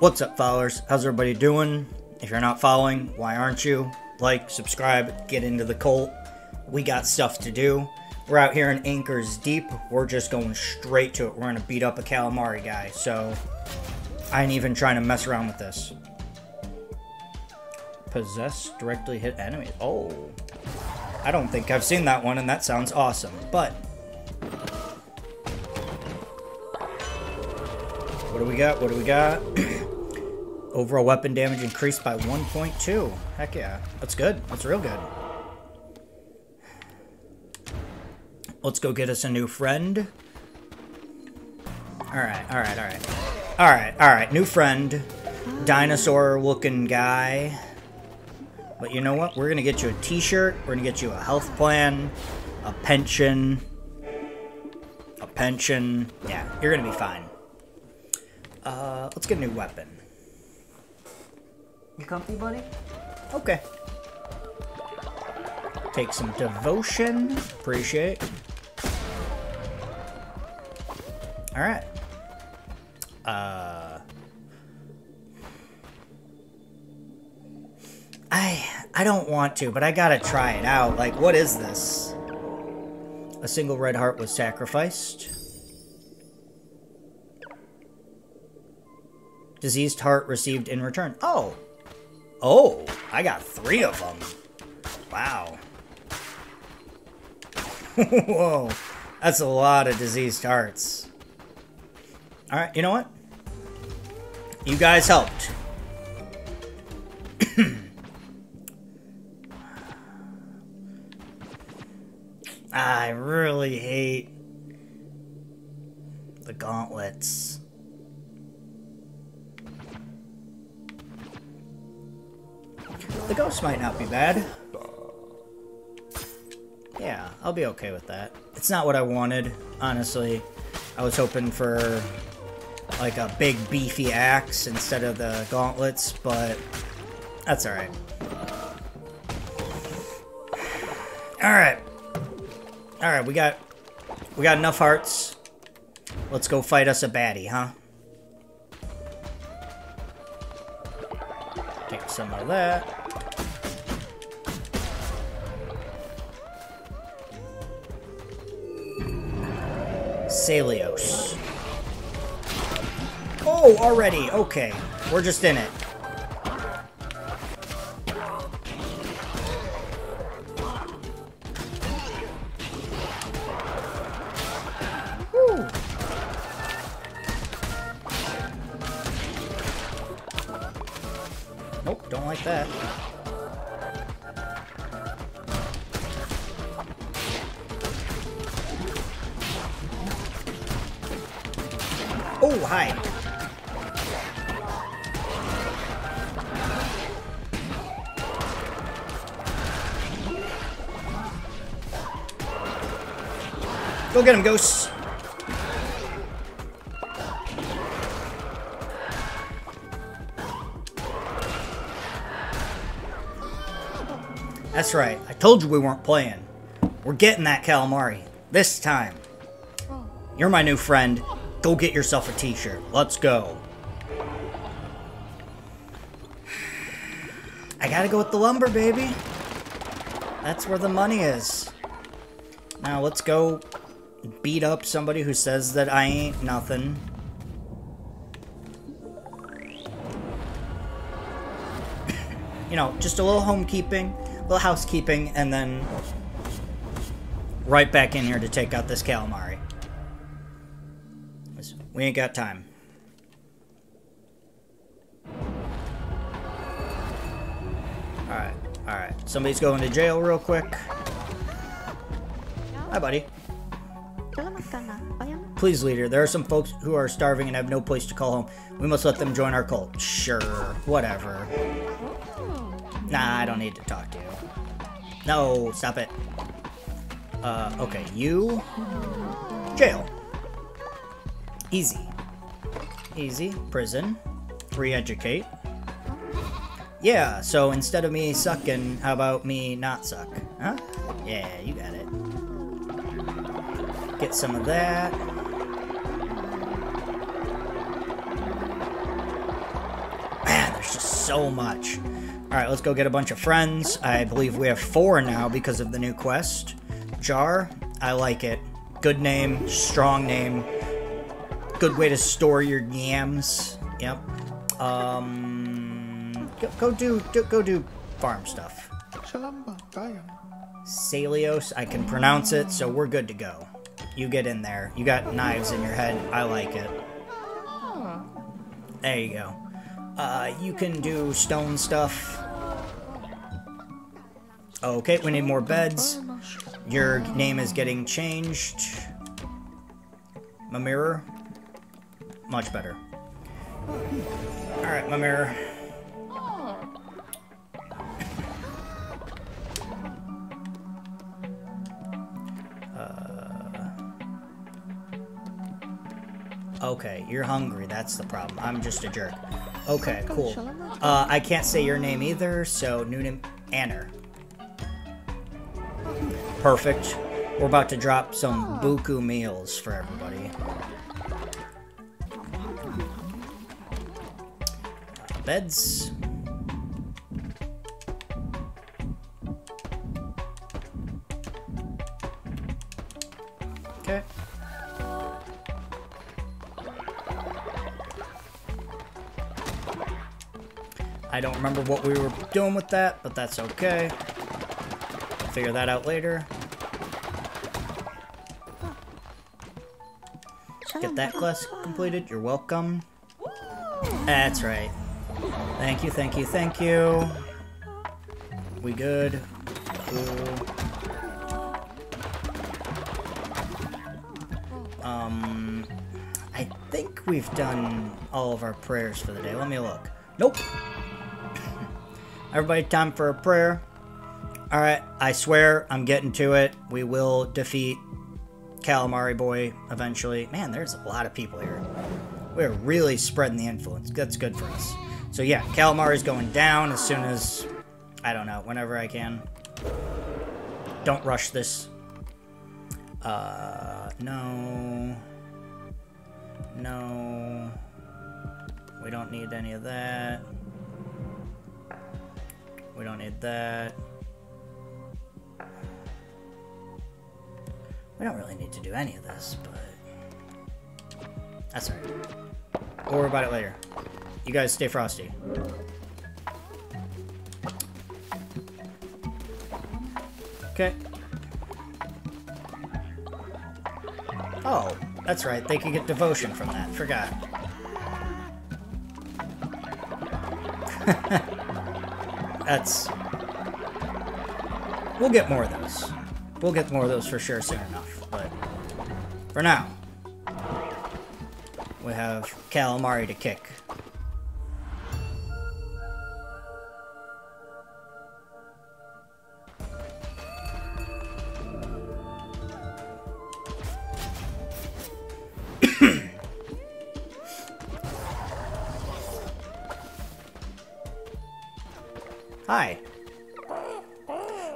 What's up, followers? How's everybody doing? If you're not following, why aren't you? Like, subscribe, get into the cult. We got stuff to do. We're out here in Anchordeep. We're just going straight to it. We're gonna beat up a calamari guy, so I ain't even trying to mess around with this. Possess directly hit enemies. Oh. I don't think I've seen that one, and that sounds awesome. But What do we got? What do we got? Overall weapon damage increased by 1.2. Heck yeah. That's good. That's real good. Let's go get us a new friend. Alright, alright, alright. Alright, alright. New friend. Dinosaur looking guy. But you know what? We're gonna get you a t-shirt. We're gonna get you a health plan. A pension. A pension. Yeah, you're gonna be fine. Uh, let's get a new weapon. You comfy, buddy? Okay. Take some devotion. Appreciate. Alright. Uh... I... I don't want to, but I gotta try it out. Like, what is this? A single red heart was sacrificed. Diseased heart received in return. Oh. Oh, I got three of them. Wow. Whoa. That's a lot of diseased hearts. Alright, you know what? You guys helped. I really hate the gauntlets. The ghost might not be bad. Yeah, I'll be okay with that. It's not what I wanted, honestly. I was hoping for like a big beefy axe instead of the gauntlets, but that's alright. Alright. Alright, we got we got enough hearts. Let's go fight us a baddie, huh? Take some of that. Salios. Oh, already. Okay. We're just in it. Get him, ghosts. That's right. I told you we weren't playing. We're getting that calamari. This time. You're my new friend. Go get yourself a t-shirt. Let's go. I gotta go with the lumber, baby. That's where the money is. Now let's go beat up somebody who says that I ain't nothing. you know, just a little homekeeping, a little housekeeping, and then right back in here to take out this calamari. We ain't got time. Alright, alright. Somebody's going to jail real quick. Hi, buddy. Please, leader, there are some folks who are starving and have no place to call home. We must let them join our cult. Sure, whatever. Nah, I don't need to talk to you. No, stop it. Uh, okay, you... Jail. Easy. Easy. Prison. Re-educate. Yeah, so instead of me sucking, how about me not suck? Huh? Yeah, you got it. Get some of that. Man, there's just so much. Alright, let's go get a bunch of friends. I believe we have four now because of the new quest. Jar, I like it. Good name, strong name. Good way to store your yams. Yep. Um, go, go do, do go do farm stuff. Salios, I can pronounce it, so we're good to go. You get in there. You got knives in your head. I like it. There you go. Uh, you can do stone stuff. Okay, we need more beds. Your name is getting changed. Mimir. Much better. Alright, Mimir. Okay, you're hungry. That's the problem. I'm just a jerk. Okay, cool. Uh, I can't say your name either, so new name, Anner. Perfect. We're about to drop some buku meals for everybody. Uh, beds. I don't remember what we were doing with that, but that's okay. Figure that out later. Get that quest completed. You're welcome. That's right. Thank you, thank you, thank you. We good? Cool. Um, I think we've done all of our prayers for the day. Let me look. Nope. Everybody, time for a prayer. Alright, I swear I'm getting to it. We will defeat Calamari Boy eventually. Man, there's a lot of people here. We're really spreading the influence. That's good for us. So yeah, Calamari's going down as soon as, I don't know, whenever I can. Don't rush this. Uh, no. No. We don't need any of that. We don't need that. We don't really need to do any of this, but... That's alright. We'll worry about it later. You guys stay frosty. Okay. Oh, that's right. They can get devotion from that. Forgot. That's... We'll get more of those. We'll get more of those for sure soon enough, but... For now... We have Calamari to kick. Hi.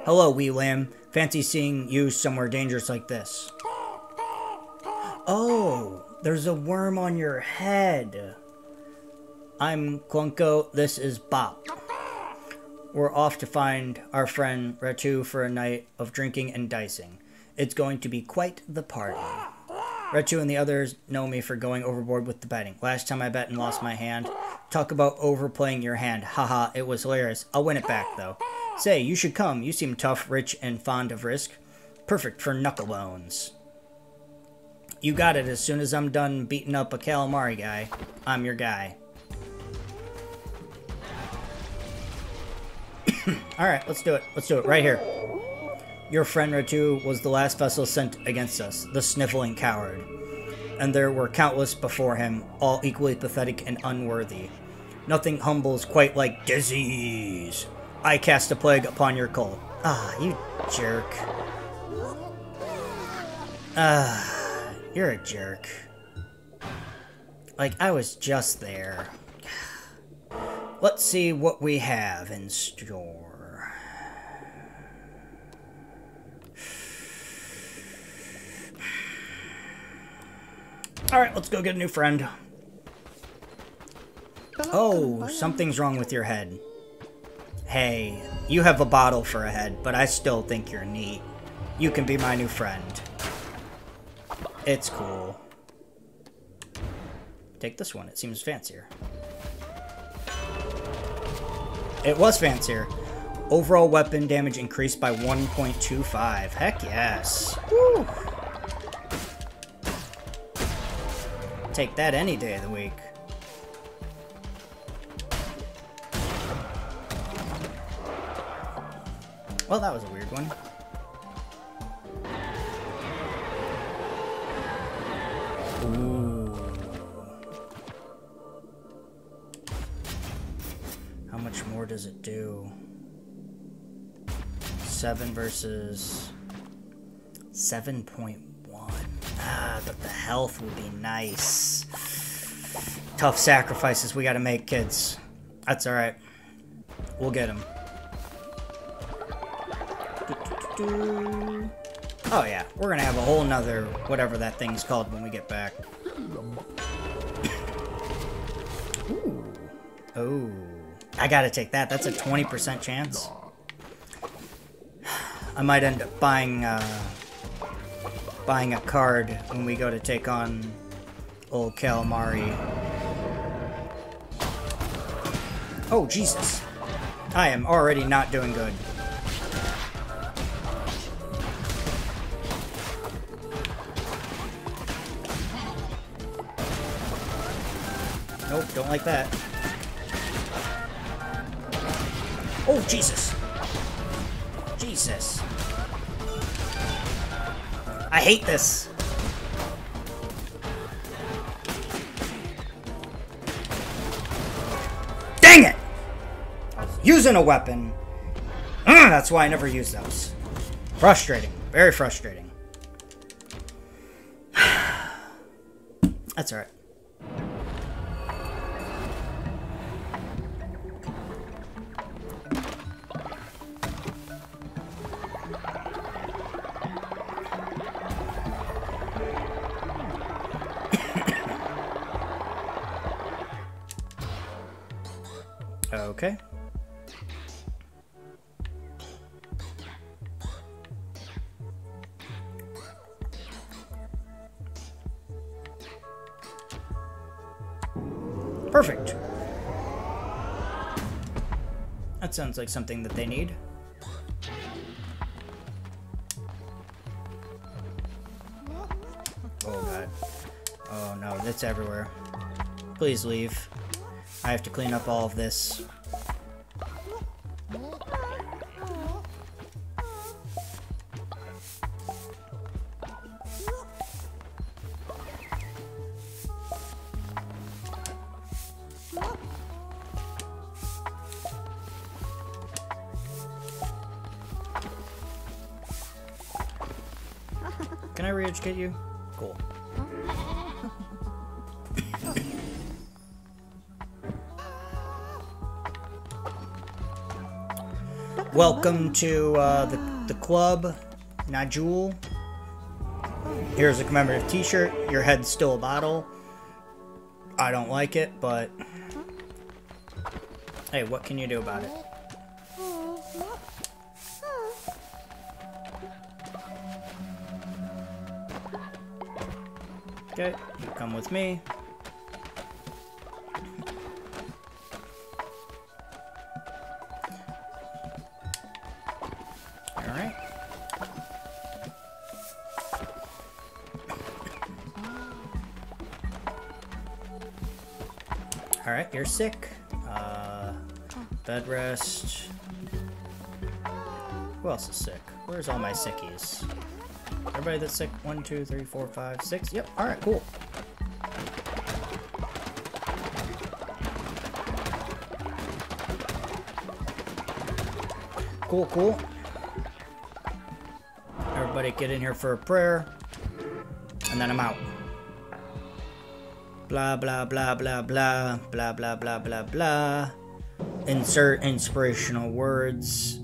Hello, wee lamb. Fancy seeing you somewhere dangerous like this. Oh, there's a worm on your head. I'm Clunko, this is Bop. We're off to find our friend Ratau for a night of drinking and dicing. It's going to be quite the party. Ratau and the others know me for going overboard with the betting. Last time I bet and lost my hand. Talk about overplaying your hand. Haha, it was hilarious. I'll win it back, though. Say, you should come. You seem tough, rich, and fond of risk. Perfect for knucklebones. You got it as soon as I'm done beating up a calamari guy. I'm your guy. Alright, let's do it. Let's do it right here. Your friend Ratau was the last vessel sent against us, the sniffling coward. And there were countless before him, all equally pathetic and unworthy. Nothing humbles quite like disease. I cast a plague upon your cult. Ah, you jerk. Ah, you're a jerk. Like, I was just there. Let's see what we have in store. Alright, let's go get a new friend. Oh, something's wrong with your head. Hey, you have a bottle for a head, but I still think you're neat. You can be my new friend. It's cool. Take this one, it seems fancier. It was fancier. Overall weapon damage increased by 1.25. Heck yes. Woo. Take that any day of the week. Well, that was a weird one. How much more does it do? 7 versus 7.1. Ah, but the health would be nice. Tough sacrifices we gotta make, kids. That's alright. We'll get them. Oh yeah, we're gonna have a whole nother whatever that thing's called when we get back. Ooh. Oh. I gotta take that. That's a 20% chance. I might end up buying uh, buying a card when we go to take on old Calamari. Oh, Jesus. I am already not doing good. Like that. Oh, Jesus. Jesus. I hate this. Dang it! Using a weapon. Ugh, that's why I never use those. Frustrating. Very frustrating. That's alright. Okay. Perfect. That sounds like something that they need. Oh god. Oh no, it's everywhere. Please leave. I have to clean up all of this. Can I re-educate you? Welcome to uh, the, the club, Najul. Here's a commemorative t-shirt. Your head's still a bottle. I don't like it, but... Hey, what can you do about it? Okay, you come with me. You're sick. Uh, bed rest. Who else is sick? Where's all my sickies? Everybody that's sick? One, two, three, four, five, six. Yep. All right. Cool. Cool. Cool. Everybody get in here for a prayer, and then I'm out. Blah blah blah blah blah blah blah blah blah blah. Insert inspirational words.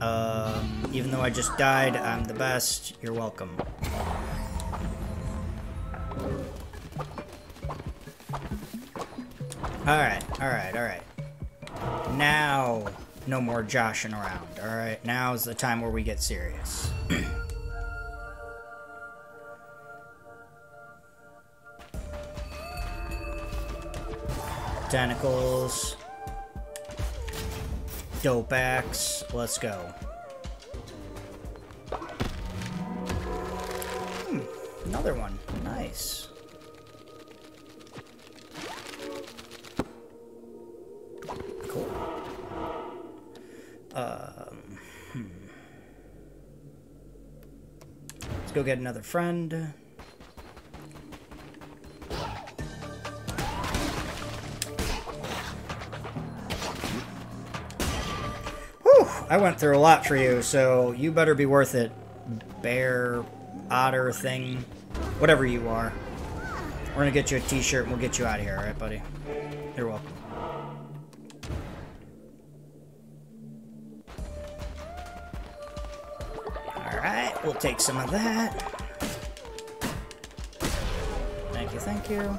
Um, even though I just died, I'm the best. You're welcome. Alright, alright, alright. Now, no more joshing around. Alright, now's the time where we get serious. Tentacles. Dope axe. Let's go. Hmm, another one. Nice. Cool. Um, hmm. Let's go get another friend. I went through a lot for you, so you better be worth it. Bear, otter thing, whatever you are. We're gonna get you a t-shirt and we'll get you out of here, alright, buddy? You're welcome. Alright, we'll take some of that. Thank you, thank you.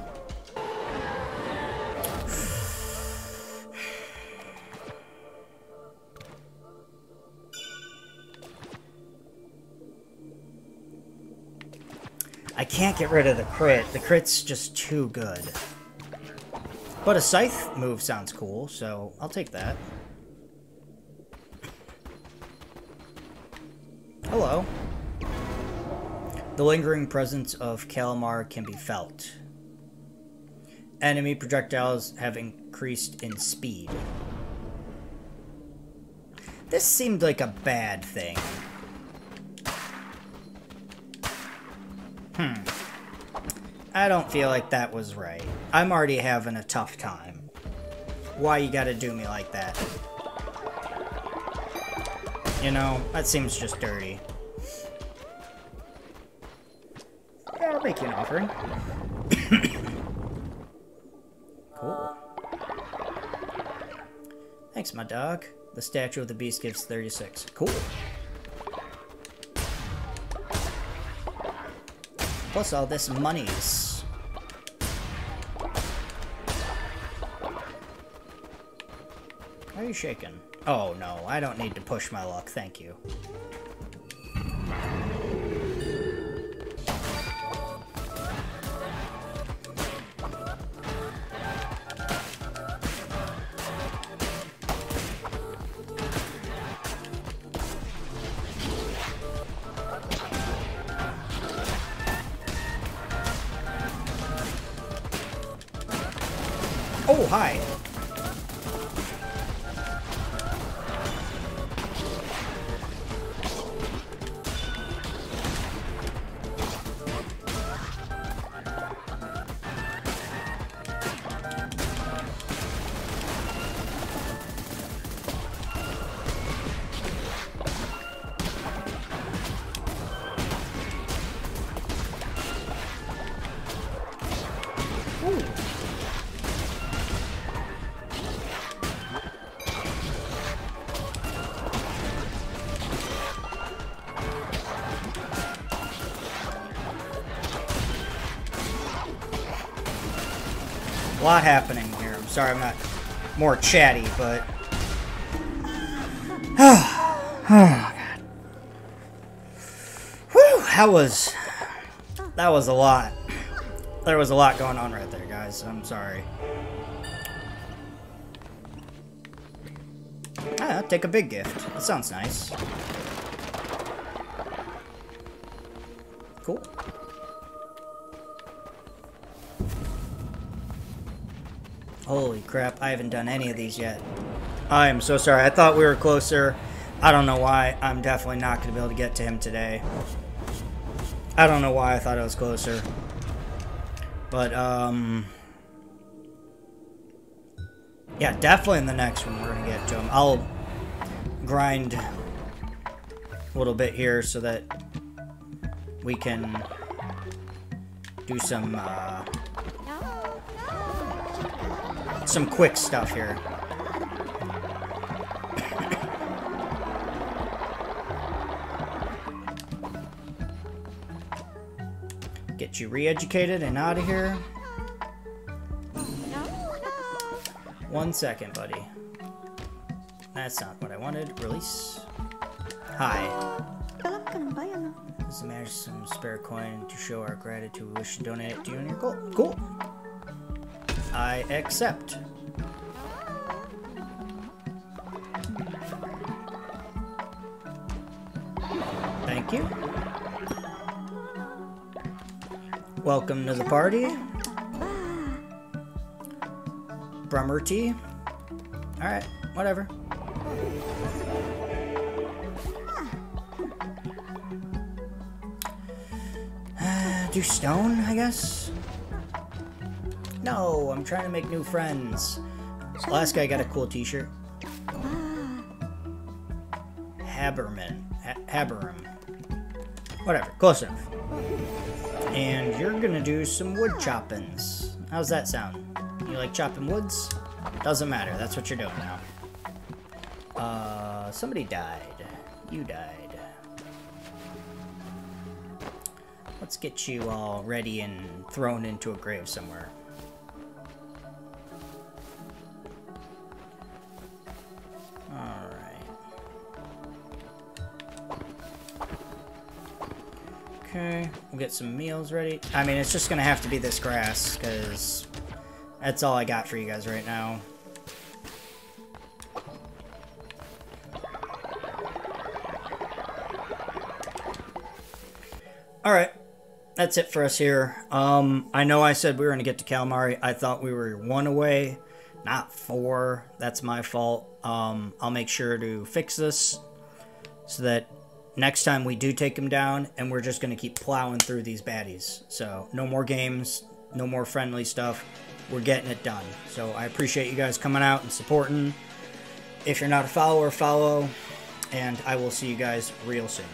I can't get rid of the crit. The crit's just too good. But a scythe move sounds cool, so I'll take that. Hello. The lingering presence of Kallamar can be felt. Enemy projectiles have increased in speed. This seemed like a bad thing. Hmm. I don't feel like that was right. I'm already having a tough time. Why you gotta do me like that? You know, that seems just dirty. Yeah, I'll make you an offering. cool. Thanks, my dog. The statue of the beast gives 36. Cool. Plus all this monies. Are you shaking? Oh no, I don't need to push my luck, thank you. A lot happening here. I'm sorry I'm not more chatty, but... oh, God. Whew, that was... That was a lot. There was a lot going on right there, guys. I'm sorry. Ah, take a big gift. That sounds nice. Cool. Holy crap, I haven't done any of these yet. I am so sorry. I thought we were closer. I don't know why. I'm definitely not going to be able to get to him today. I don't know why I thought I was closer. But, um... Yeah, definitely in the next one we're going to get to him. I'll grind a little bit here so that we can do some, uh, some quick stuff here. Get you re-educated and out of here. One second, buddy. That's not what I wanted. Release. Hi. This is some spare coin to show our gratitude. We wish to donate it to you and your goal. Cool. I accept. Thank you. Welcome to the party. Brummer tea. Alright, whatever. Do stone, I guess? No, I'm trying to make new friends. Last guy got a cool t-shirt. Haberman. Ha Haberum. Whatever, close enough. And you're gonna do some wood choppings. How's that sound? You like chopping woods? Doesn't matter, that's what you're doing now. Uh, somebody died. You died. Let's get you all ready and thrown into a grave somewhere. Okay, we'll get some meals ready. I mean, it's just gonna have to be this grass, because that's all I got for you guys right now. Alright, that's it for us here. Um, I know I said we were to get to Calamari. I thought we were one away, not four. That's my fault. Um, I'll make sure to fix this so that next time we do take him down and we're just going to keep plowing through these baddies. So no more games, no more friendly stuff. We're getting it done. So I appreciate you guys coming out and supporting. If you're not a follower, follow. And I will see you guys real soon.